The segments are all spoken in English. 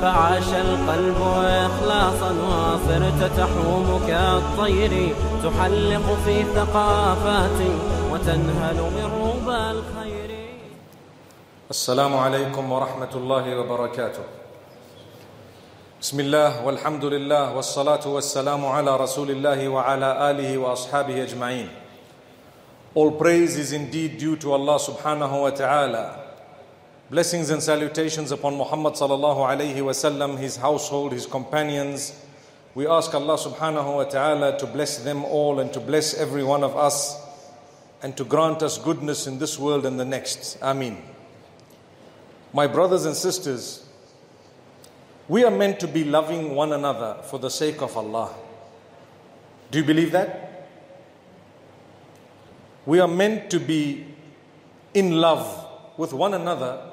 فعاش القلب إخلاصا وصرت تحوم كالطير تحلق في ثقافات وتنهل من ربى الخير. السلام عليكم ورحمة الله وبركاته. بسم الله والحمد لله والصلاة والسلام على رسول الله وعلى آله وأصحابه أجمعين. All praise is indeed due to Allah subhanahu wa ta'ala. Blessings and salutations upon Muhammad sallallahu alayhi wasallam, his household, his companions. We ask Allah subhanahu wa ta'ala to bless them all and to bless every one of us and to grant us goodness in this world and the next. Ameen. My brothers and sisters, we are meant to be loving one another for the sake of Allah. Do you believe that? We are meant to be in love with one another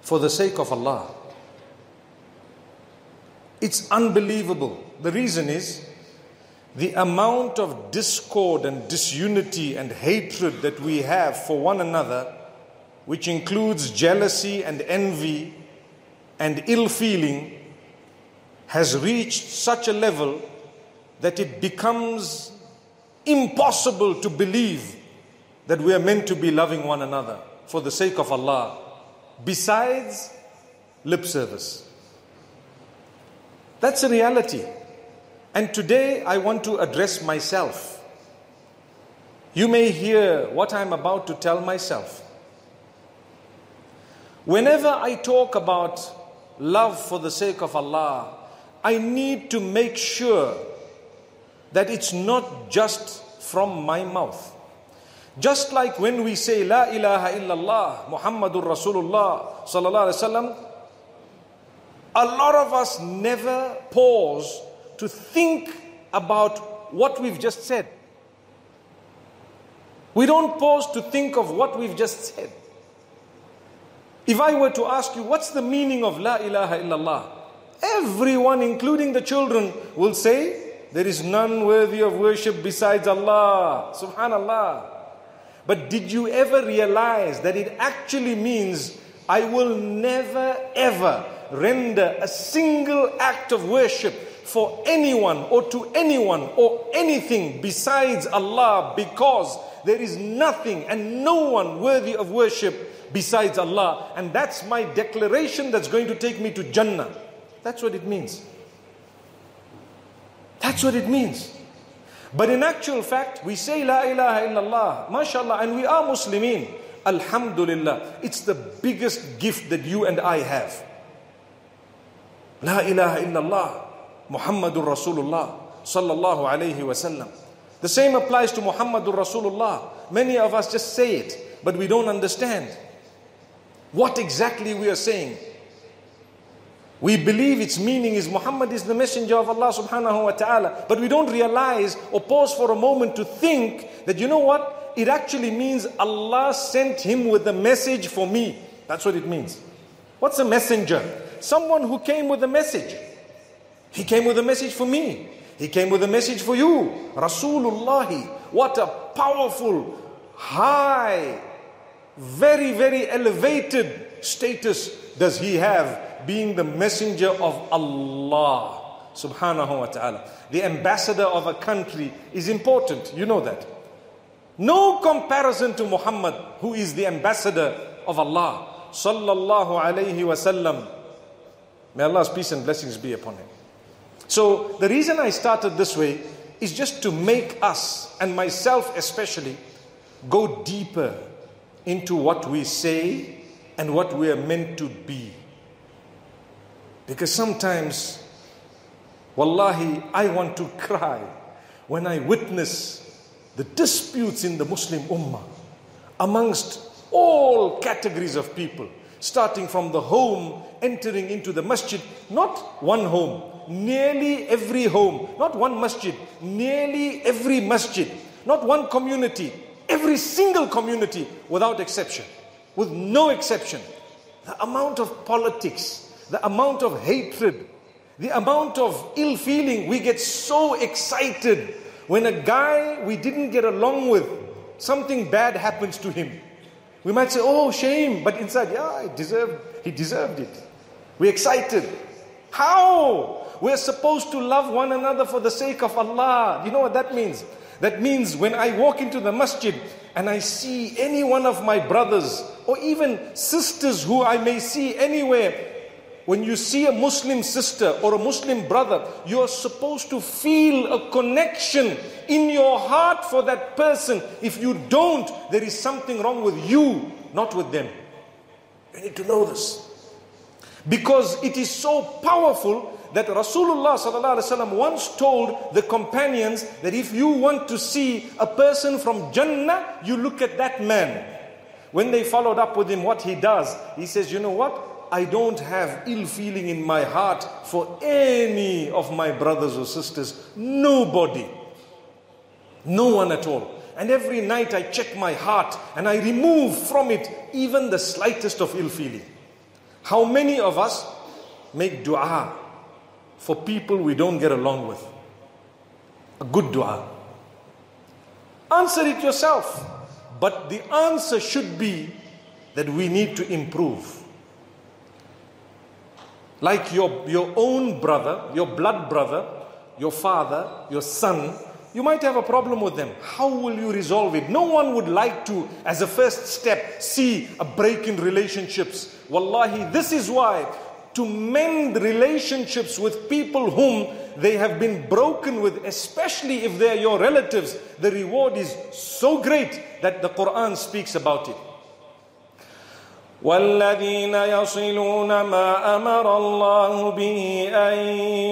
for the sake of Allah. It's unbelievable. The reason is the amount of discord and disunity and hatred that we have for one another, which includes jealousy and envy and ill feeling, has reached such a level that it becomes impossible to believe that we are meant to be loving one another for the sake of Allah, besides lip service. That's a reality. And today I want to address myself. You may hear what I'm about to tell myself. Whenever I talk about love for the sake of Allah, I need to make sure that it's not just from my mouth. Just like when we say La ilaha illallah Muhammadur Rasulullah sallallahu alaihi wasallam, a lot of us never pause to think about what we've just said. We don't pause to think of what we've just said. If I were to ask you, what's the meaning of La ilaha illallah? Everyone, including the children, will say, there is none worthy of worship besides Allah. Subhanallah. But did you ever realize that it actually means I will never ever render a single act of worship for anyone or to anyone or anything besides Allah because there is nothing and no one worthy of worship besides Allah. And that's my declaration that's going to take me to Jannah. That's what it means. That's what it means. But in actual fact, we say La ilaha illallah, mashallah, and we are Muslimin. Alhamdulillah. It's the biggest gift that you and I have. La ilaha illallah, Muhammadur Rasulullah, sallallahu alayhi wasallam. The same applies to Muhammadur Rasulullah. Many of us just say it, but we don't understand what exactly we are saying. We believe its meaning is Muhammad is the messenger of Allah subhanahu wa ta'ala. But we don't realize or pause for a moment to think that you know what? It actually means Allah sent him with a message for me. That's what it means. What's a messenger? Someone who came with a message. He came with a message for me. He came with a message for you. Rasulullah. What a powerful, high, very, very elevated status does he have being the messenger of Allah subhanahu wa ta'ala. The ambassador of a country is important. You know that. No comparison to Muhammad, who is the ambassador of Allah sallallahu alayhi wasallam. May Allah's peace and blessings be upon him. So the reason I started this way is just to make us and myself especially go deeper into what we say and what we are meant to be. Because sometimes, wallahi, I want to cry when I witness the disputes in the Muslim Ummah amongst all categories of people, starting from the home, entering into the masjid, not one home, nearly every home, not one masjid, nearly every masjid, not one community, every single community without exception, with no exception. The amount of politics, the amount of hatred, the amount of ill feeling. We get so excited when a guy we didn't get along with, something bad happens to him. We might say, oh, shame, but inside, yeah, he deserved, he deserved it. We're excited. How? We're supposed to love one another for the sake of Allah. You know what that means? That means when I walk into the masjid and I see any one of my brothers or even sisters who I may see anywhere, when you see a Muslim sister or a Muslim brother, you're supposed to feel a connection in your heart for that person. If you don't, there is something wrong with you, not with them. You need to know this. Because it is so powerful that Rasulullah once told the companions that if you want to see a person from Jannah, you look at that man. When they followed up with him what he does, he says, You know what? I don't have ill feeling in my heart for any of my brothers or sisters. Nobody. No one at all. And every night I check my heart and I remove from it even the slightest of ill feeling. How many of us make dua for people we don't get along with? A good dua. Answer it yourself. But the answer should be that we need to improve. Like your, your own brother, your blood brother, your father, your son, you might have a problem with them. How will you resolve it? No one would like to, as a first step, see a break in relationships. Wallahi, this is why to mend relationships with people whom they have been broken with, especially if they are your relatives, the reward is so great that the Quran speaks about it. والذين يصلون ما أمر الله به أن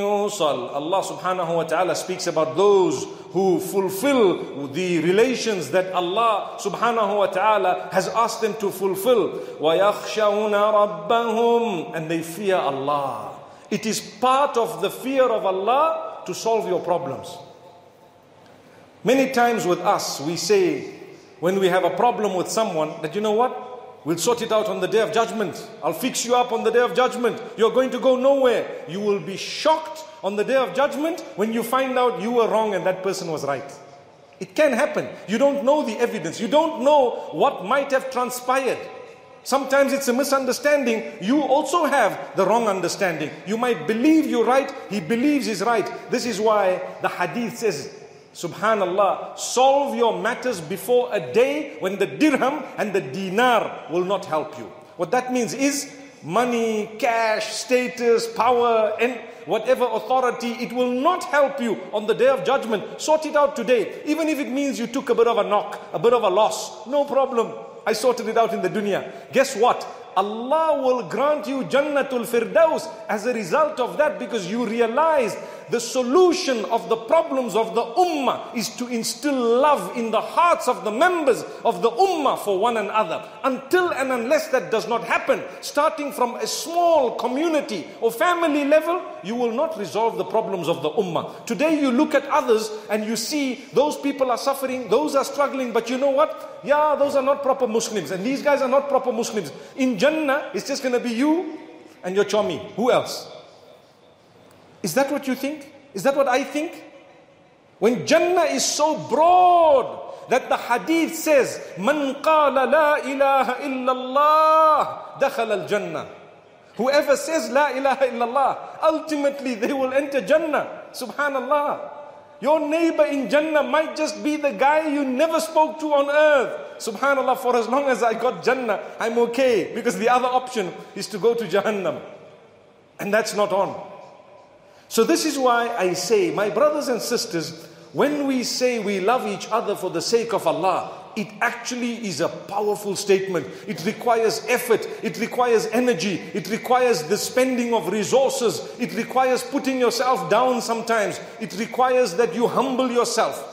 يوصل Allah subhanahu wa ta'ala speaks about those who fulfill the relations that Allah subhanahu wa ta'ala has asked them to fulfill وَيَخْشَوْنَ رَبَّهُمْ and they fear Allah it is part of the fear of Allah to solve your problems many times with us we say when we have a problem with someone that you know what We'll sort it out on the day of judgment. I'll fix you up on the day of judgment. You're going to go nowhere. You will be shocked on the day of judgment when you find out you were wrong and that person was right. It can happen. You don't know the evidence. You don't know what might have transpired. Sometimes it's a misunderstanding. You also have the wrong understanding. You might believe you're right. He believes he's right. This is why the hadith says Subhanallah, solve your matters before a day when the dirham and the dinar will not help you. What that means is money, cash, status, power, and whatever authority, it will not help you on the day of judgment. Sort it out today. Even if it means you took a bit of a knock, a bit of a loss, no problem. I sorted it out in the dunya. Guess what? Allah will grant you Jannatul Firdaus as a result of that because you realize the solution of the problems of the ummah is to instill love in the hearts of the members of the ummah for one another. Until and unless that does not happen, starting from a small community or family level, you will not resolve the problems of the ummah. Today you look at others and you see those people are suffering, those are struggling, but you know what? Yeah, those are not proper Muslims and these guys are not proper Muslims. In Jannah, is just going to be you and your chummy. Who else? Is that what you think? Is that what I think? When Jannah is so broad that the hadith says, Man qala la ilaha illallah dakhal al Jannah. Whoever says la ilaha illallah, ultimately they will enter Jannah. Subhanallah. Your neighbor in Jannah might just be the guy you never spoke to on earth. Subhanallah, for as long as I got Jannah, I'm okay. Because the other option is to go to Jahannam. And that's not on. So, this is why I say, my brothers and sisters, when we say we love each other for the sake of Allah, it actually is a powerful statement. It requires effort, it requires energy, it requires the spending of resources, it requires putting yourself down sometimes, it requires that you humble yourself.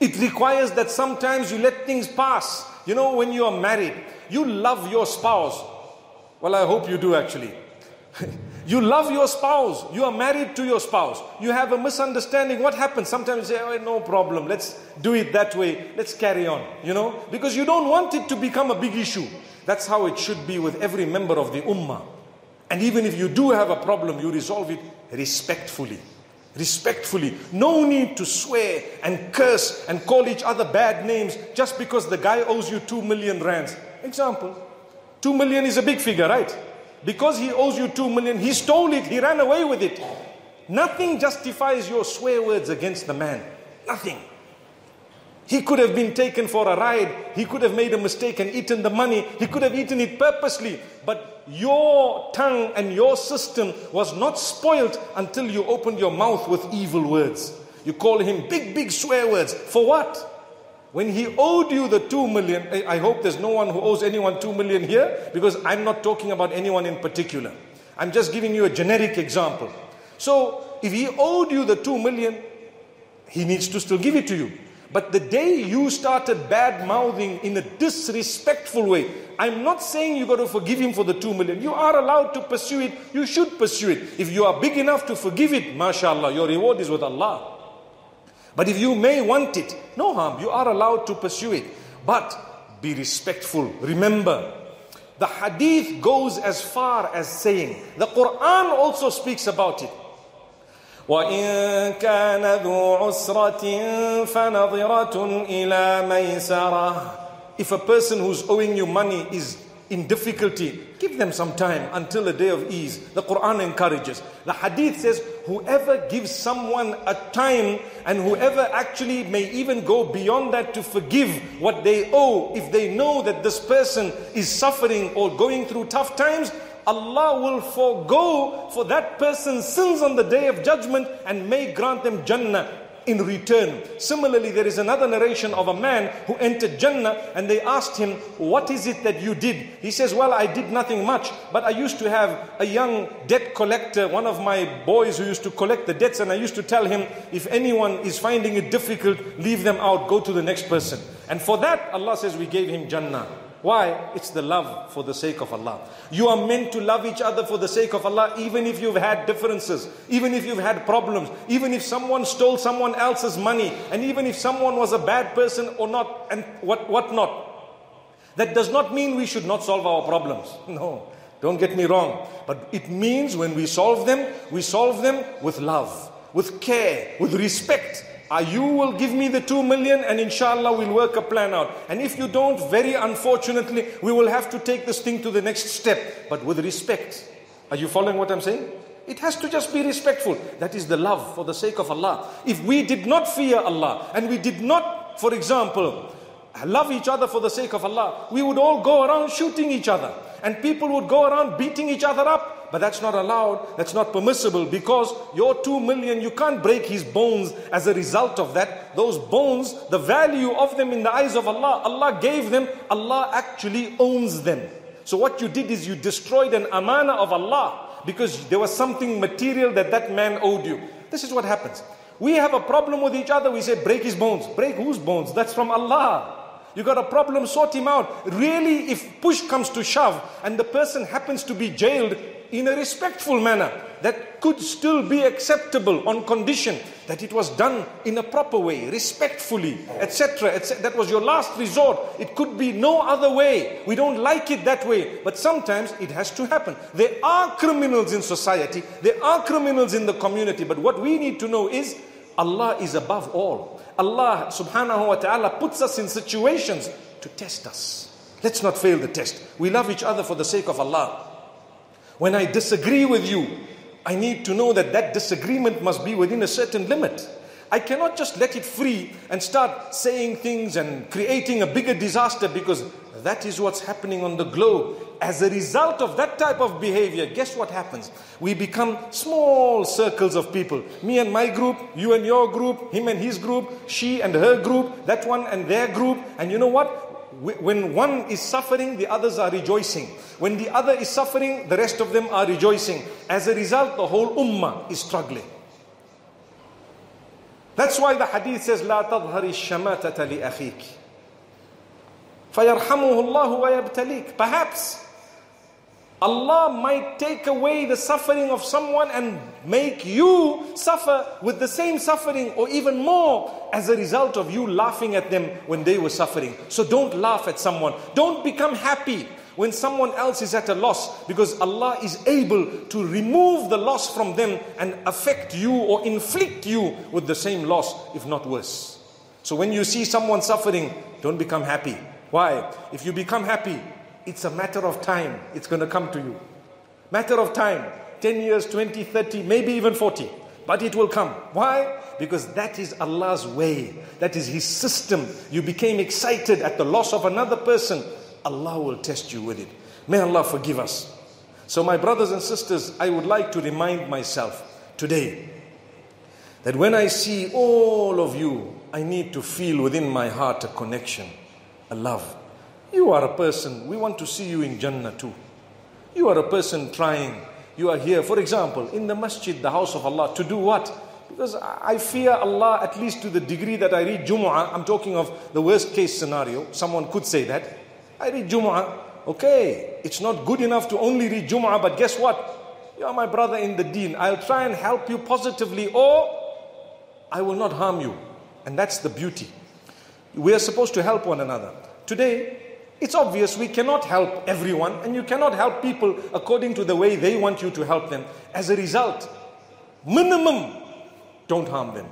It requires that sometimes you let things pass. You know, when you are married, you love your spouse. Well, I hope you do actually. You love your spouse. You are married to your spouse. You have a misunderstanding. What happens? Sometimes you say, oh, no problem. Let's do it that way. Let's carry on. You know, because you don't want it to become a big issue. That's how it should be with every member of the ummah. And even if you do have a problem, you resolve it respectfully. Respectfully. No need to swear and curse and call each other bad names just because the guy owes you two million rands. Example. Two million is a big figure, right? Because he owes you 2 million, he stole it, he ran away with it. Nothing justifies your swear words against the man. Nothing. He could have been taken for a ride. He could have made a mistake and eaten the money. He could have eaten it purposely. But your tongue and your system was not spoiled until you opened your mouth with evil words. You call him big, big swear words. For what? When he owed you the two million, I hope there's no one who owes anyone two million here because I'm not talking about anyone in particular. I'm just giving you a generic example. So if he owed you the two million, he needs to still give it to you. But the day you started bad mouthing in a disrespectful way, I'm not saying you got to forgive him for the two million. You are allowed to pursue it. You should pursue it. If you are big enough to forgive it, mashallah, your reward is with Allah. But if you may want it, no harm. You are allowed to pursue it. But be respectful. Remember, the hadith goes as far as saying, the Quran also speaks about it. وإن كان ذو عسرة فنظرة إلى ميسرة If a person who's owing you money is in difficulty, give them some time until the day of ease. The Quran encourages. The Hadith says, whoever gives someone a time and whoever actually may even go beyond that to forgive what they owe, if they know that this person is suffering or going through tough times, Allah will forego for that person's sins on the day of judgment and may grant them Jannah in return. Similarly, there is another narration of a man who entered Jannah and they asked him, What is it that you did? He says, Well, I did nothing much, but I used to have a young debt collector, one of my boys who used to collect the debts, and I used to tell him, If anyone is finding it difficult, leave them out, go to the next person. And for that, Allah says, We gave him Jannah. Why? It's the love for the sake of Allah. You are meant to love each other for the sake of Allah, even if you've had differences, even if you've had problems, even if someone stole someone else's money, and even if someone was a bad person or not, and what, what not. That does not mean we should not solve our problems. No, don't get me wrong. But it means when we solve them, we solve them with love, with care, with respect, Ah, you will give me the two million and inshallah we'll work a plan out. And if you don't, very unfortunately, we will have to take this thing to the next step, but with respect. Are you following what I'm saying? It has to just be respectful. That is the love for the sake of Allah. If we did not fear Allah and we did not, for example, love each other for the sake of Allah, we would all go around shooting each other. And people would go around beating each other up but that's not allowed, that's not permissible because your two million, you can't break his bones as a result of that. Those bones, the value of them in the eyes of Allah, Allah gave them, Allah actually owns them. So what you did is you destroyed an amana of Allah because there was something material that that man owed you. This is what happens. We have a problem with each other, we say, break his bones. Break whose bones? That's from Allah. You got a problem, sort him out. Really, if push comes to shove and the person happens to be jailed, in a respectful manner that could still be acceptable on condition that it was done in a proper way, respectfully, etc. Et that was your last resort. It could be no other way. We don't like it that way, but sometimes it has to happen. There are criminals in society, there are criminals in the community, but what we need to know is Allah is above all. Allah subhanahu wa ta'ala puts us in situations to test us. Let's not fail the test. We love each other for the sake of Allah. When I disagree with you, I need to know that that disagreement must be within a certain limit. I cannot just let it free and start saying things and creating a bigger disaster because that is what's happening on the globe. As a result of that type of behavior, guess what happens? We become small circles of people. Me and my group, you and your group, him and his group, she and her group, that one and their group. And you know what? when one is suffering, the others are rejoicing. When the other is suffering, the rest of them are rejoicing. As a result, the whole ummah is struggling. That's why the hadith says, لا تظهر الشماتة لأخيك فيرحمه الله ويبتليك. Perhaps Allah might take away the suffering of someone and make you suffer with the same suffering or even more as a result of you laughing at them when they were suffering. So don't laugh at someone. Don't become happy when someone else is at a loss because Allah is able to remove the loss from them and affect you or inflict you with the same loss, if not worse. So when you see someone suffering, don't become happy. Why? If you become happy, it's a matter of time. It's going to come to you. Matter of time 10 years, 20, 30, maybe even 40. But it will come. Why? Because that is Allah's way. That is His system. You became excited at the loss of another person. Allah will test you with it. May Allah forgive us. So, my brothers and sisters, I would like to remind myself today that when I see all of you, I need to feel within my heart a connection, a love. You are a person, we want to see you in Jannah too. You are a person trying. You are here, for example, in the masjid, the house of Allah, to do what? Because I fear Allah at least to the degree that I read Jumu'ah. I'm talking of the worst case scenario. Someone could say that. I read Jumu'ah. Okay, it's not good enough to only read Jumu'ah, but guess what? You are my brother in the deen. I'll try and help you positively or I will not harm you. And that's the beauty. We are supposed to help one another. Today, it's obvious we cannot help everyone, and you cannot help people according to the way they want you to help them. As a result, minimum, don't harm them.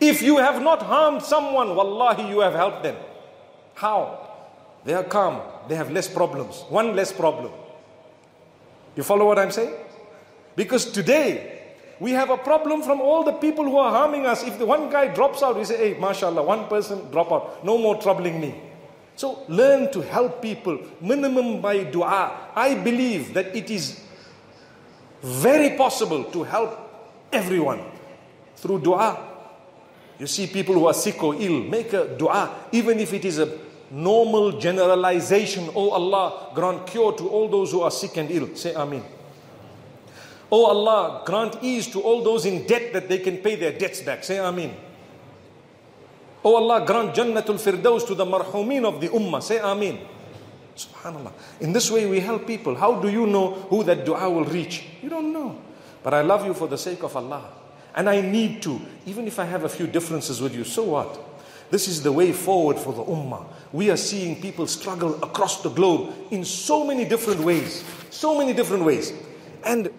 If you have not harmed someone, wallahi, you have helped them. How? They are calm, they have less problems, one less problem. You follow what I'm saying? Because today, we have a problem from all the people who are harming us. If the one guy drops out, we say, hey, mashallah, one person drop out. No more troubling me. So learn to help people, minimum by dua. I believe that it is very possible to help everyone through dua. You see people who are sick or ill, make a dua, even if it is a normal generalization. Oh Allah, grant cure to all those who are sick and ill. Say Amin. Oh Allah, grant ease to all those in debt that they can pay their debts back. Say Amin. Oh Allah, grant Jannatul Firdaus to the marhumin of the Ummah. Say Amin. Subhanallah. In this way we help people. How do you know who that dua will reach? You don't know. But I love you for the sake of Allah. And I need to, even if I have a few differences with you, so what? This is the way forward for the Ummah. We are seeing people struggle across the globe in so many different ways. So many different ways. And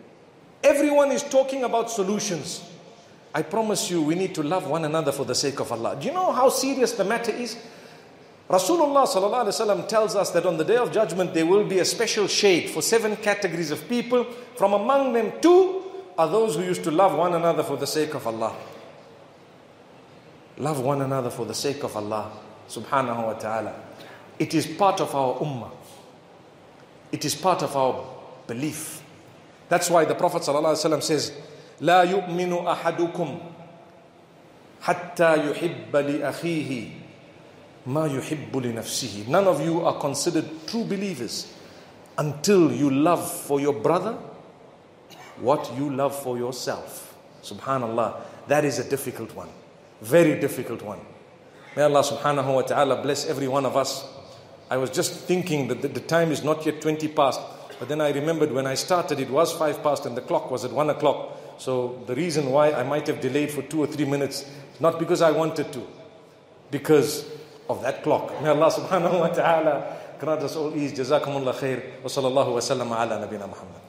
everyone is talking about solutions. I promise you, we need to love one another for the sake of Allah. Do you know how serious the matter is? Rasulullah tells us that on the day of judgment there will be a special shade for seven categories of people. From among them, two are those who used to love one another for the sake of Allah. Love one another for the sake of Allah subhanahu wa ta'ala. It is part of our ummah. It is part of our belief. That's why the Prophet says, لا يؤمن أحدكم حتى يحب لأخيه ما يحب لنفسه. None of you are considered true believers until you love for your brother what you love for yourself. Subhanallah, that is a difficult one. Very difficult one. May Allah subhanahu wa ta'ala bless every one of us. I was just thinking that the time is not yet 20 past, but then I remembered when I started it was 5 past and the clock was at 1 o'clock. So the reason why I might have delayed for two or three minutes, not because I wanted to, because of that clock. May Allah subhanahu wa ta'ala grant us all ease. Jazakumullah khair. Wa sallallahu wa sallam ala nabina Muhammad.